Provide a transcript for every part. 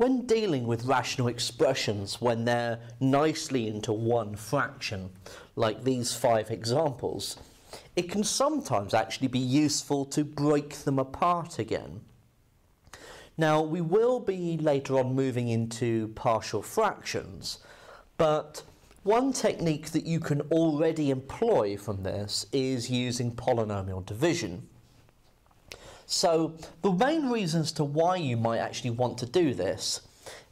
when dealing with rational expressions when they're nicely into one fraction, like these five examples, it can sometimes actually be useful to break them apart again. Now, we will be later on moving into partial fractions, but one technique that you can already employ from this is using polynomial division. So the main reasons to why you might actually want to do this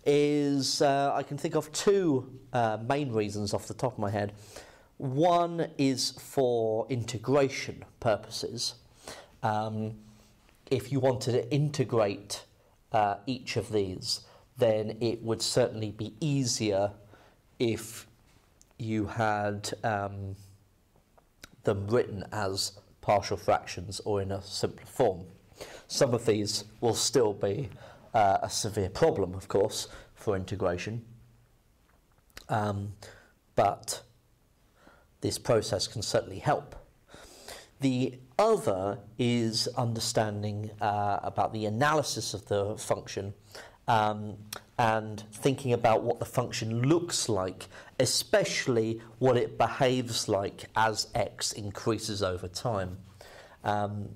is uh, I can think of two uh, main reasons off the top of my head. One is for integration purposes. Um, if you wanted to integrate uh, each of these, then it would certainly be easier if you had um, them written as partial fractions or in a simpler form. Some of these will still be uh, a severe problem, of course, for integration. Um, but this process can certainly help. The other is understanding uh, about the analysis of the function um, and thinking about what the function looks like, especially what it behaves like as x increases over time. Um,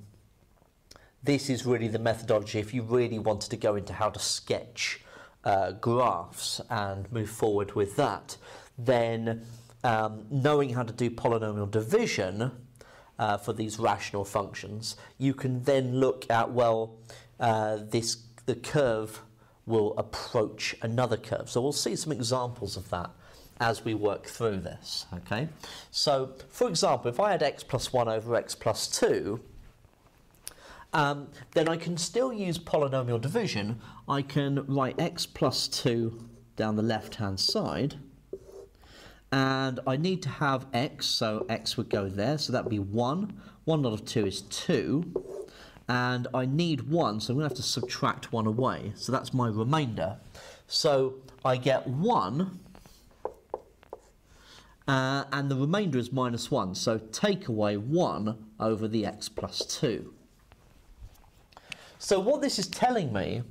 this is really the methodology if you really wanted to go into how to sketch uh, graphs and move forward with that, then um, knowing how to do polynomial division uh, for these rational functions, you can then look at, well, uh, this the curve will approach another curve. So we'll see some examples of that as we work through this, okay? So, for example, if I had x plus 1 over x plus 2, um, then I can still use polynomial division. I can write x plus 2 down the left-hand side. And I need to have x, so x would go there, so that would be 1. 1 out of 2 is 2. And I need 1, so I'm going to have to subtract 1 away. So that's my remainder. So I get 1, uh, and the remainder is minus 1. So take away 1 over the x plus 2. So what this is telling me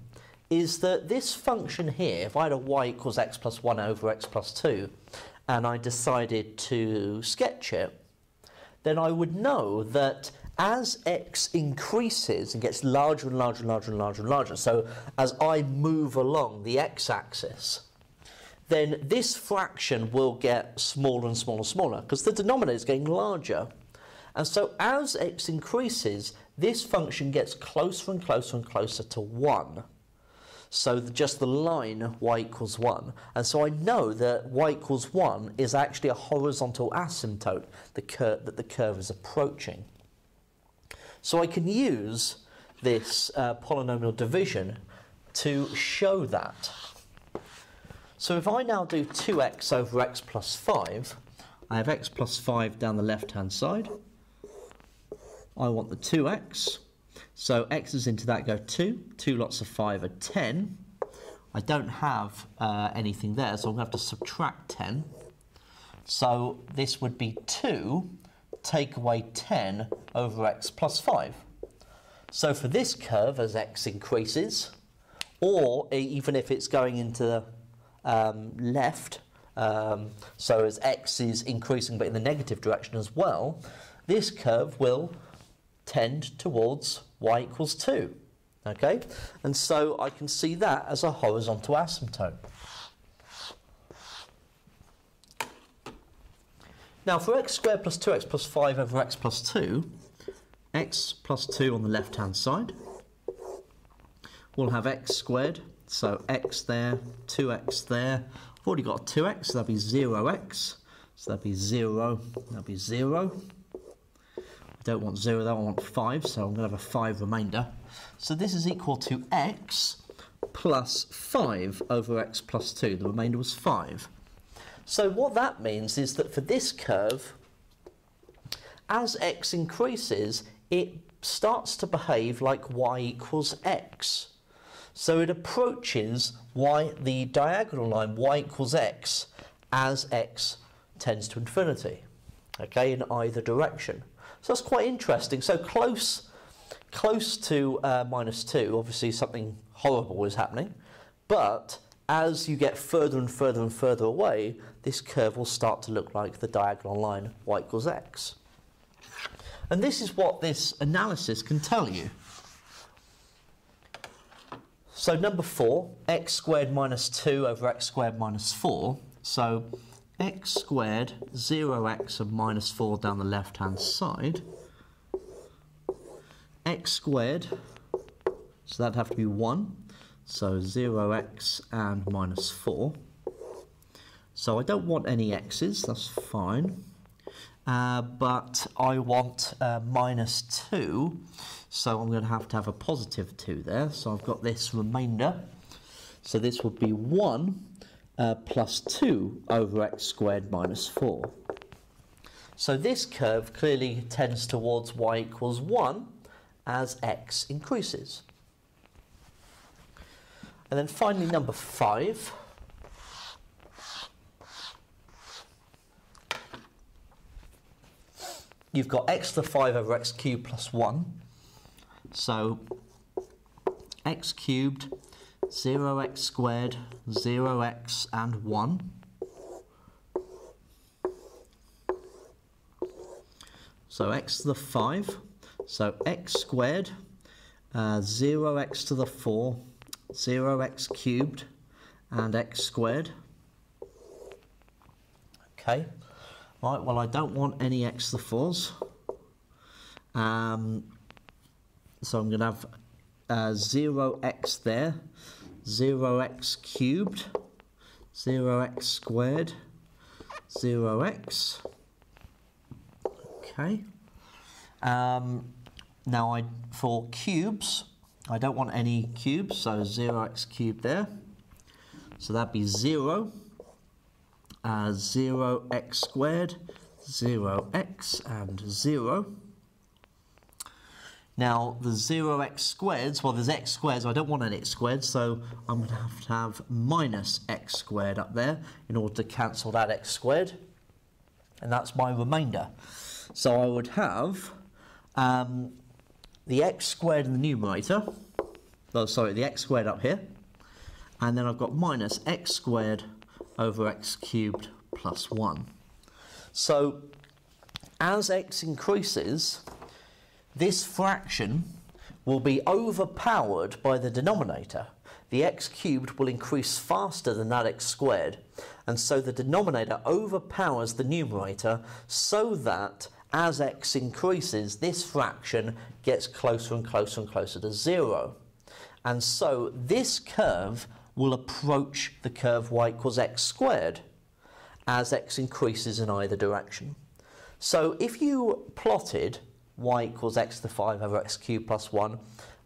is that this function here, if I had a y equals x plus 1 over x plus 2, and I decided to sketch it, then I would know that as x increases and gets larger and larger and larger and larger and larger, so as I move along the x-axis, then this fraction will get smaller and smaller and smaller because the denominator is getting larger. And so as x increases, this function gets closer and closer and closer to 1. So the, just the line y equals 1. And so I know that y equals 1 is actually a horizontal asymptote the that the curve is approaching. So I can use this uh, polynomial division to show that. So if I now do 2x over x plus 5, I have x plus 5 down the left-hand side. I want the 2x. So x's into that go 2. 2 lots of 5 are 10. I don't have uh, anything there, so I'm going to have to subtract 10. So this would be 2 take away 10 over x plus 5. So for this curve, as x increases, or even if it's going into the um, left, um, so as x is increasing but in the negative direction as well, this curve will tend towards y equals 2. Okay? And so I can see that as a horizontal asymptote. Now for x squared plus 2x plus 5 over x plus 2, x plus 2 on the left hand side, we'll have x squared, so x there, 2x there. I've already got 2x, so that'll be 0x, so that'll be 0, that'll be 0. I don't want 0 there, I want 5, so I'm going to have a 5 remainder. So this is equal to x plus 5 over x plus 2. The remainder was 5. So what that means is that for this curve, as x increases, it starts to behave like y equals x. So it approaches y, the diagonal line y equals x as x tends to infinity, okay, in either direction. So that's quite interesting. So close, close to uh, minus 2, obviously something horrible is happening. But as you get further and further and further away, this curve will start to look like the diagonal line y equals x. And this is what this analysis can tell you. So number 4, x squared minus 2 over x squared minus 4. So x squared, 0x and minus 4 down the left-hand side. x squared, so that'd have to be 1. So 0x and minus 4. So I don't want any x's, that's fine. Uh, but I want uh, minus 2, so I'm going to have to have a positive 2 there. So I've got this remainder. So this would be 1 uh, plus 2 over x squared minus 4. So this curve clearly tends towards y equals 1 as x increases. And then finally number 5. you've got x to the 5 over x cubed plus 1. So x cubed, 0x squared, 0x and 1. So x to the 5. So x squared, uh, 0x to the 4, 0x cubed, and x squared. Okay. Right, well, I don't want any x to the 4s. Um, so I'm going to have uh, 0x there, 0x cubed, 0x squared, 0x. Okay. Um, now, I for cubes, I don't want any cubes, so 0x cubed there. So that'd be 0 as 0x squared, 0x and 0. Now the 0x squareds, well there's x squared, so I don't want an x squared, so I'm going to have to have minus x squared up there in order to cancel that x squared. And that's my remainder. So I would have um, the x squared in the numerator, oh sorry, the x squared up here, and then I've got minus x squared over x cubed plus 1. So as x increases, this fraction will be overpowered by the denominator. The x cubed will increase faster than that x squared, and so the denominator overpowers the numerator so that as x increases, this fraction gets closer and closer and closer to zero. And so this curve will approach the curve y equals x squared as x increases in either direction. So if you plotted y equals x to the 5 over x cubed plus 1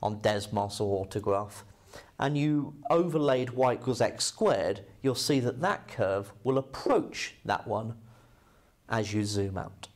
on Desmos or autograph, and you overlaid y equals x squared, you'll see that that curve will approach that one as you zoom out.